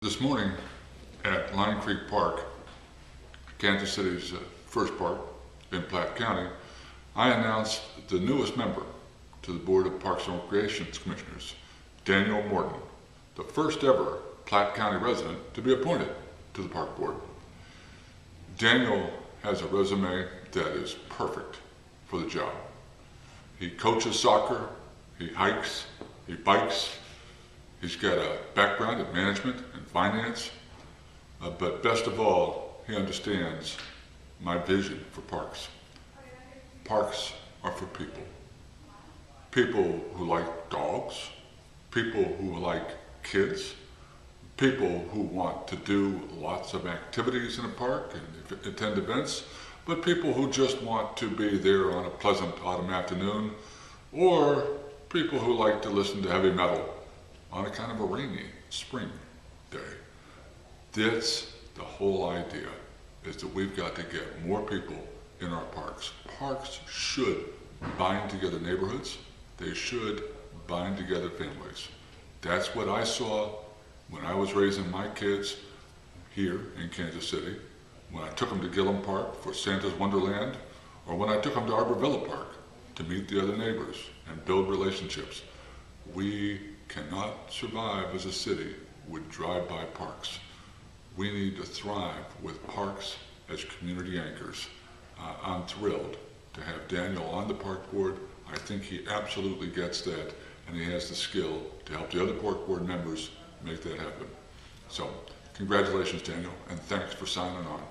This morning at Line Creek Park, Kansas City's uh, first park in Platte County, I announced the newest member to the Board of Parks and Recreations Commissioners, Daniel Morton, the first ever Platte County resident to be appointed to the Park Board. Daniel has a resume that is perfect for the job. He coaches soccer, he hikes, he bikes, he's got a background in management and finance, uh, but best of all, he understands my vision for parks. Parks are for people. People who like dogs, people who like kids, people who want to do lots of activities in a park and attend events, but people who just want to be there on a pleasant autumn afternoon, or people who like to listen to heavy metal on a kind of a rainy spring day. That's the whole idea, is that we've got to get more people in our parks. Parks should bind together neighborhoods. They should bind together families. That's what I saw when I was raising my kids here in Kansas City, when I took them to Gillham Park for Santa's Wonderland, or when I took them to Arbor Villa Park to meet the other neighbors and build relationships. We cannot survive as a city with drive-by parks. We need to thrive with parks as community anchors. Uh, I'm thrilled to have Daniel on the park board. I think he absolutely gets that, and he has the skill to help the other park board members make that happen. So, congratulations, Daniel, and thanks for signing on.